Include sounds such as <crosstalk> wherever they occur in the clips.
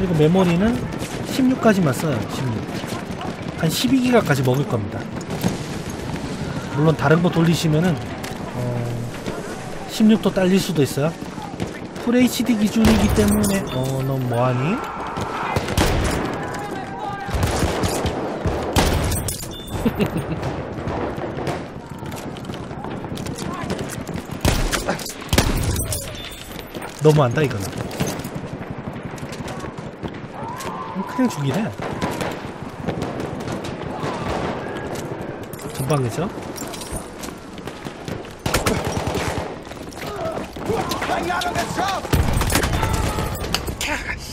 그리고 메모리는 16까지만 써요 16. 한 12기가까지 먹을 겁니다 물론 다른 거 돌리시면은 어, 16도 딸릴 수도 있어요 풀 HD 기준이기 때문에 어, 넌 뭐하니? <laughs> 너무한다 이거는 전방이죠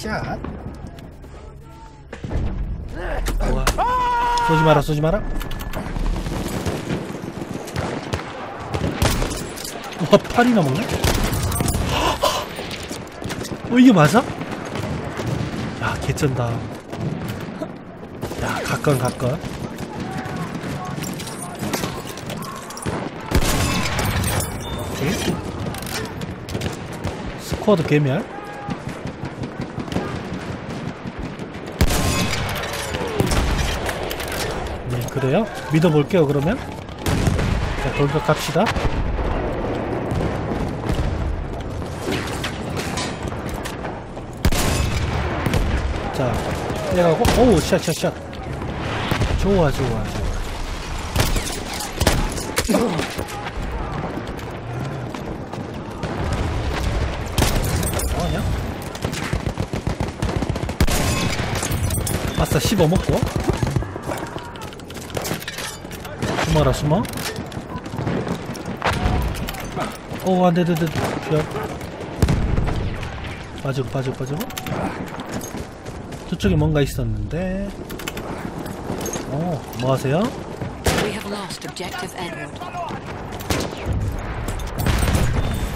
샷. 우와. 쏘지 마라 쏘지 마라. 와 팔이나 먹네? 어 이게 맞아? 야 개쩐다 야 가끔 가끔 스쿼드 개멸 네 그래요? 믿어볼게요 그러면. 자 돌격합시다. 자 빼가고 오우 샷샷샷. 좋아 좋아 좋아. 뭐하냐? 아싸 씹어먹고. 숨어라 숨어. 오 안돼 안돼 안돼. 빠지고 빠지고 빠지고 저쪽에 뭔가 있었는데 어 뭐 하세요? Lost objective Edward.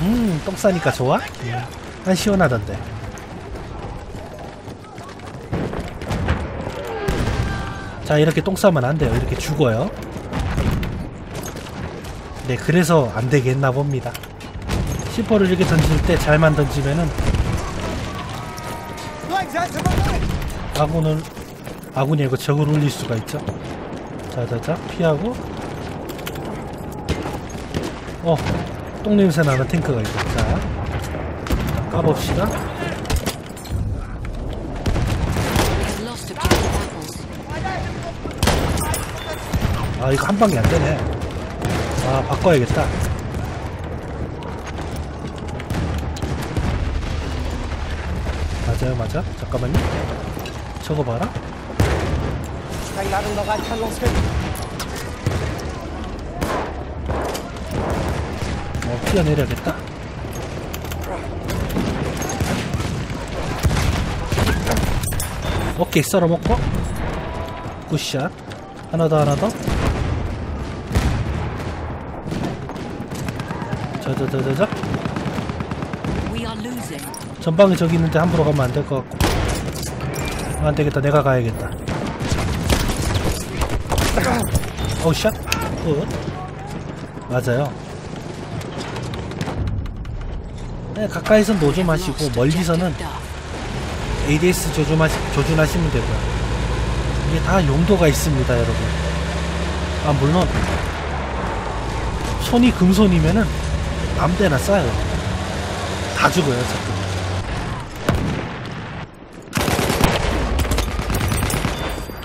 음똥 싸니까 좋아? 음, 난 시원하던데 자 이렇게 똥 싸면 안 돼요 이렇게 죽어요 네 그래서 안 되겠나 봅니다 C4를 이렇게 던질 때 잘만 던지면은 아군을 아군이 아니고 적을 울릴 수가 있죠. 자자자 피하고. 어 똥냄새 나는 탱크가 있다. 자 까봅시다. 아 이거 한 방에 안 되네. 아 바꿔야겠다. 맞아요 맞아. 잠깐만요 저거 봐라. 어 뛰어내려야겠다. 오케이 썰어먹고. Good shot. 하나 더 하나 더. 자자자자자. We are losing. 전방에 저기 있는데 함부로 가면 안 될 것 같고. 아, 안 되겠다. 내가 가야겠다. 어우 shot. Good. 맞아요. 네, 가까이선 노조준 하시고 Lost 멀리서는. ADS 조준하시, 조준하시면 되고요. 이게 다 용도가 있습니다 여러분. 아 물론 손이 금손이면은 아무데나 쏴요. 다 죽어요 자꾸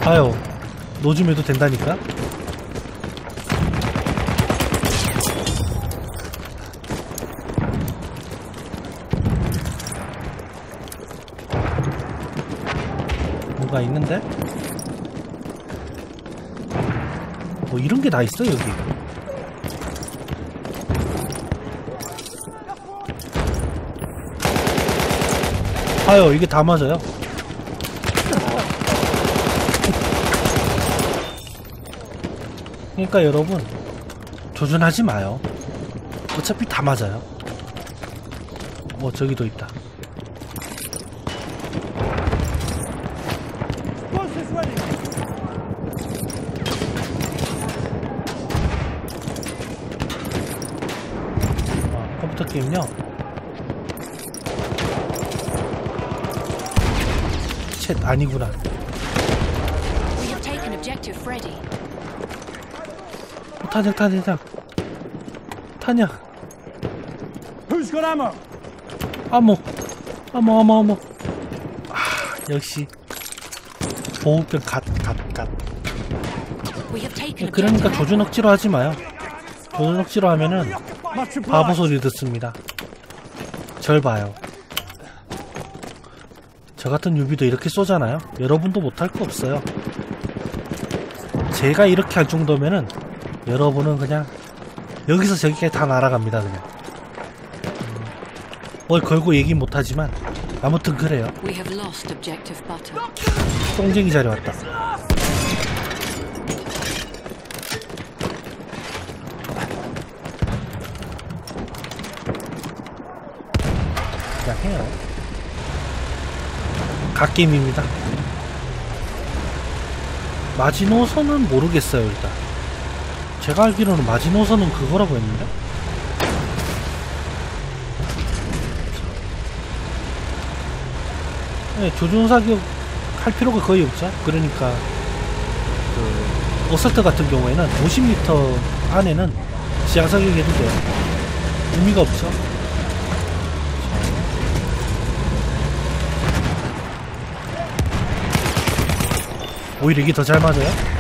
봐요 노줌해도 된다니까? 뭐가 있는데? 뭐 이런 게 다 있어 여기. 봐요 이게 다 맞아요 그러니까 여러분 조준하지 마요 어차피 다 맞아요 어 저기도 있다 아, 컴퓨터 게임요 챗 아니구나. We have taken objective Freddy. 어, 탄약 탄약 탄약. Who's got ammo? 어머 어머 어머 어머. 아 역시 보급병 갓갓갓. Taken 그러니까 조준 억지로 하지 마요. 조준 억지로 하면은 바보. 소리 듣습니다. 절 봐요. 저 같은 뉴비도 이렇게 쏘잖아요. 여러분도 못할 거 없어요. 제가 이렇게 할 정도면은 여러분은 그냥 여기서 저기까지 다 날아갑니다. 그냥 음, 뭘 걸고 얘기 못하지만 아무튼 그래요. 똥쟁이 자리 왔다. 그냥 해요. 갓게임입니다. 마지노선은 모르겠어요, 일단. 제가 알기로는 마지노선은 그거라고 했는데? 네, 조준사격 할 필요가 거의 없죠. 그러니까 그 어설트 같은 경우에는 50m 안에는 지하사격 해도 돼요. 의미가 없죠. 오히려 이게 더 잘 맞아요.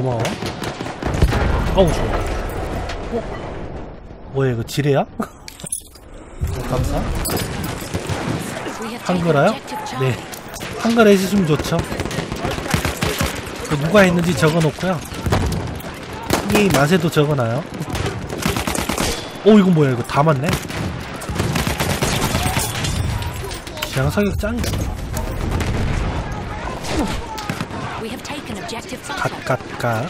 고마워. 어우, 좋아. 뭐야 이거 지뢰야? 어, 감사 Charlie. 네 한글 해주시면 좋죠 그 누가 했는지 적어놓고요 이 맛에도 적어놔요 오 이거 뭐야 이거 다 맞네 지향사격 짱이다 갓갓갓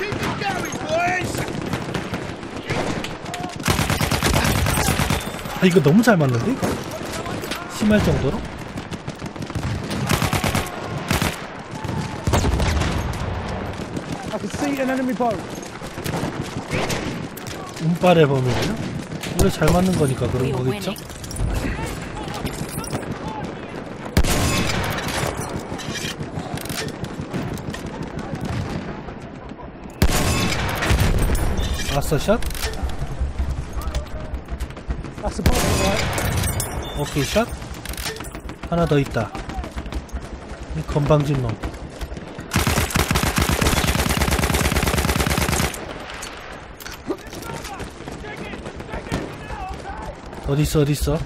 아 이거 너무 잘 맞는데 이거? 심할 정도로? 운빨해 보면요 원래 잘 맞는 거니까 그런 거겠죠? 아싸 샷? Boat, right? 오케이 샷 하나 더 있다 이 건방진 놈 어딨어 어딨어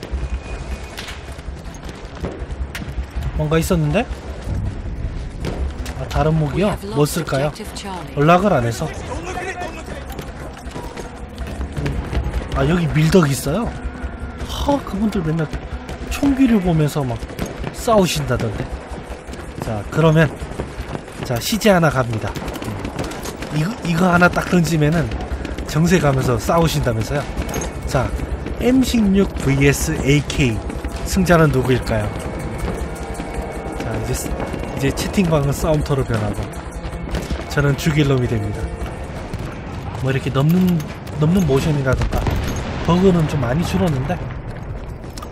뭔가 있었는데? 아 다른 have 뭐 쓸까요? 연락을 안 해서 아 여기 밀덕 있어요? 하 그분들 맨날 총기를 보면서 막 싸우신다던데 자 그러면 자 시제 하나 갑니다 음. 이거, 이거 하나 딱 던지면은 정세 가면서 싸우신다면서요 자 M16 vs AK 승자는 누구일까요 자 이제 스- 이제 채팅방은 싸움터로 변하고 저는 죽일 놈이 됩니다 뭐 이렇게 넘는 넘는 모션이라든가 버그는 좀 많이 줄었는데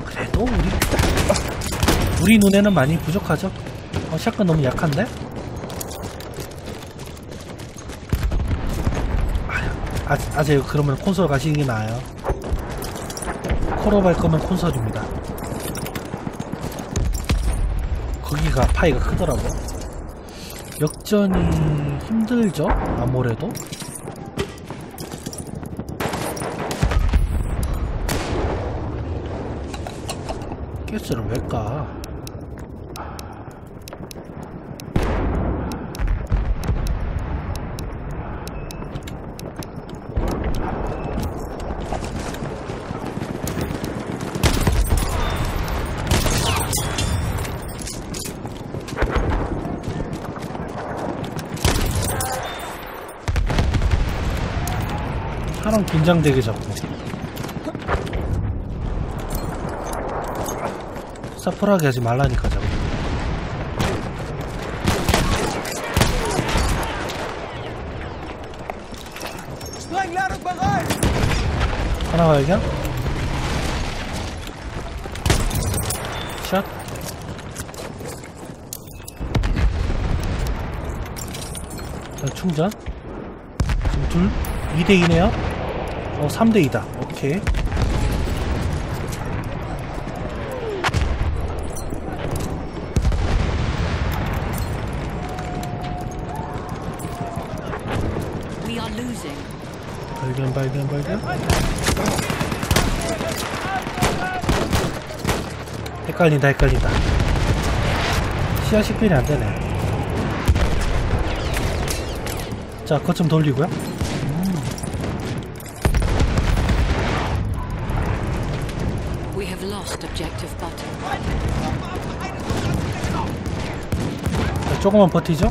그래도 우리 우리 눈에는 많이 부족하죠. 어, 샷건 너무 약한데? 아, 아재 그러면 콘솔 가시는 게 나아요. 콜업 할 거면 콘솔입니다. 거기가 파이가 크더라고. 역전이 힘들죠? 아무래도. 가스를 왜 까? 사람 긴장되게 잡고 사프라게 하지 말라니까 자꾸 하나 발견. 샷. 자, 충전. 지금 둘, 2대2네요. 어, 3대2다. 오케이. 발견, 발견, 발견. 헷갈린다, 헷갈린다. 시야 식별이 안 되네. 자, 거점 돌리고요. Lost objective button. 자, 조금만 버티죠.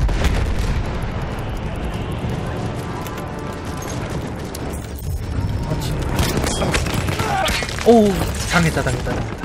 오, 당했다, 당했다, 당했다.